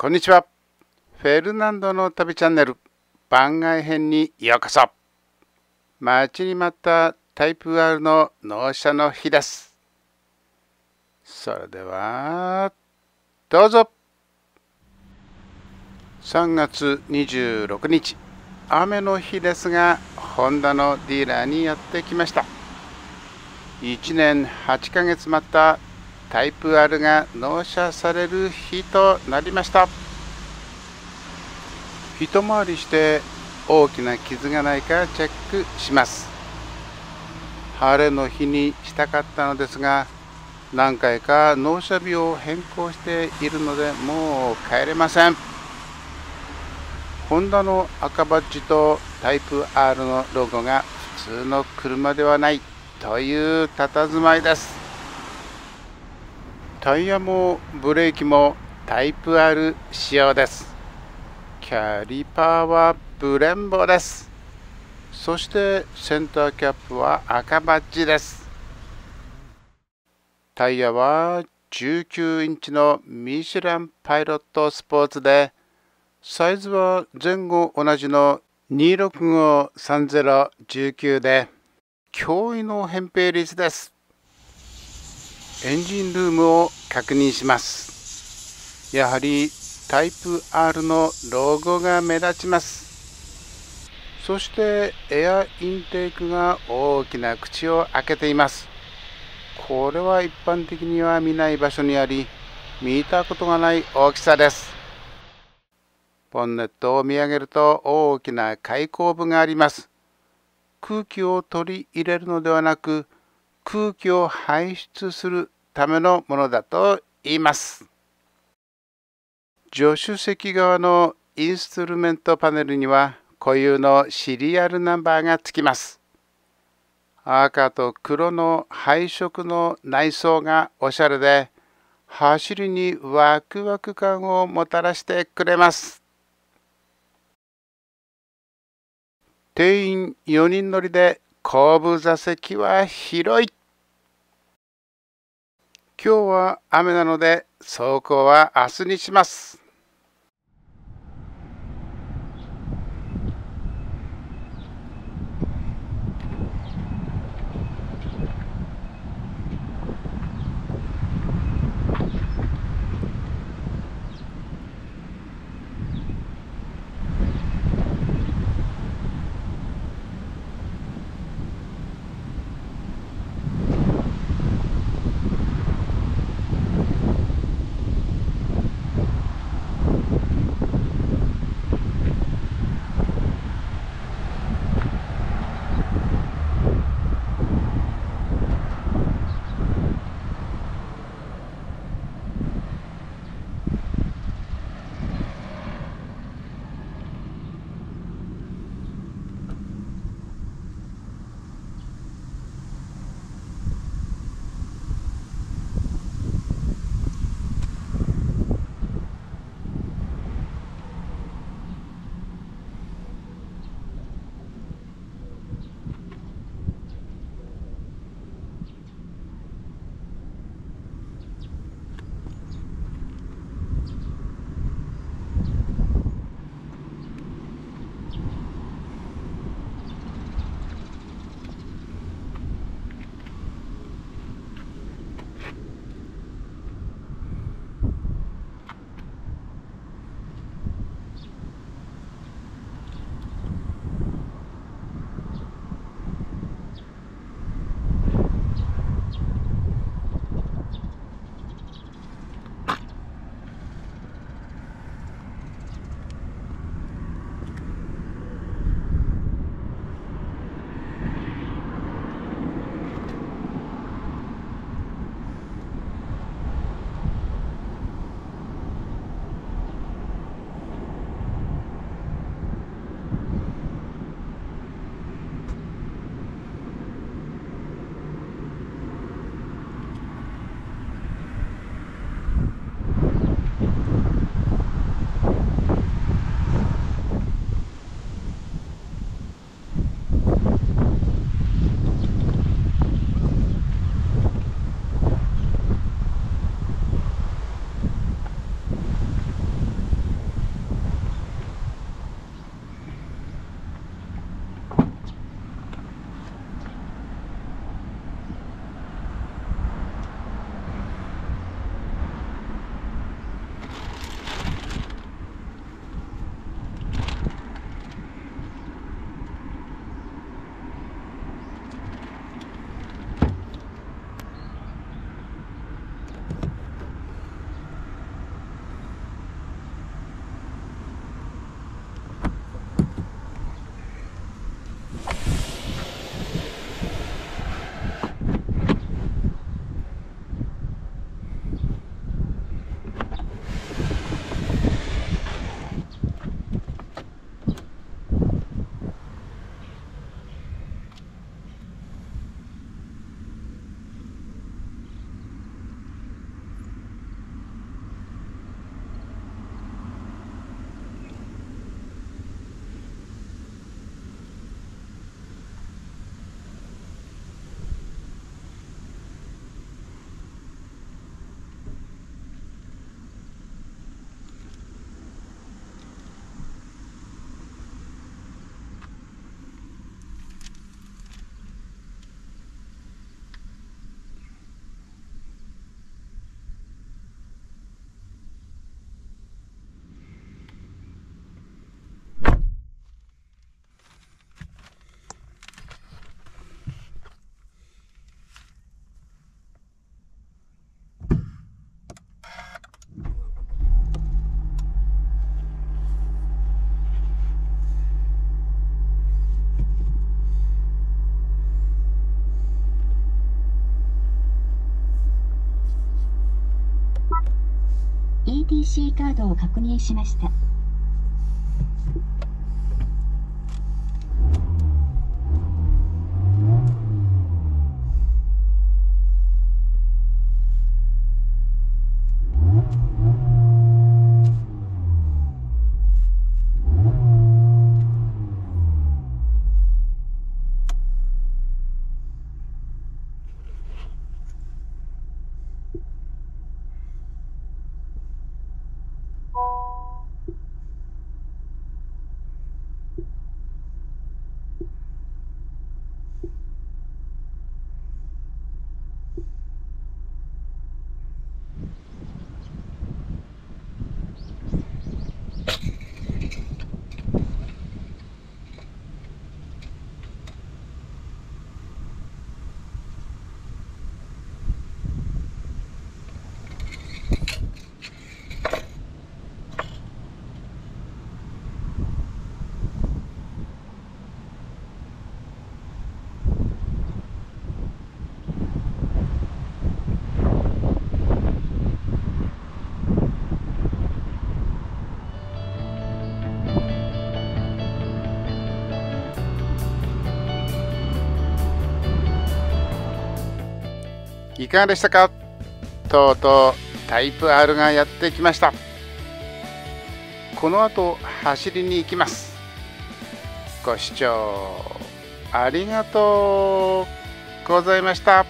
こんにちは。フェルナンドの旅チャンネル番外編にようこそ。待ちに待ったタイプ R の納車の日です。それでは、どうぞ。3月26日、雨の日ですが、ホンダのディーラーにやってきました。1年8ヶ月待ったタイプ R が納車される日となりました。一回りして大きな傷がないかチェックします。晴れの日にしたかったのですが何回か納車日を変更しているのでもう帰れません。ホンダの赤バッジとタイプ R のロゴが普通の車ではないという佇まいです。タイヤもブレーキもタイプ R 仕様です。キャリパーはブレンボです。そしてセンターキャップは赤バッジです。タイヤは19インチのミシュランパイロットスポーツでサイズは前後同じの2653019で驚異の扁平率です。エンジンルームを確認します。やはりタイプ R のロゴが目立ちます。そしてエアインテークが大きな口を開けています。これは一般的には見ない場所にあり見たことがない大きさです。ボンネットを見上げると大きな開口部があります。空気を取り入れるのではなく空気を排出するためのものだと言います。助手席側のインストゥルメントパネルには固有のシリアルナンバーがつきます。赤と黒の配色の内装がおしゃれで走りにワクワク感をもたらしてくれます。定員4人乗りで後部座席は広い。今日は雨なので走行は明日にします。ETC カードを確認しました。いかがでしたか？とうとうタイプ R がやってきました。この後走りに行きます。ご視聴ありがとうございました。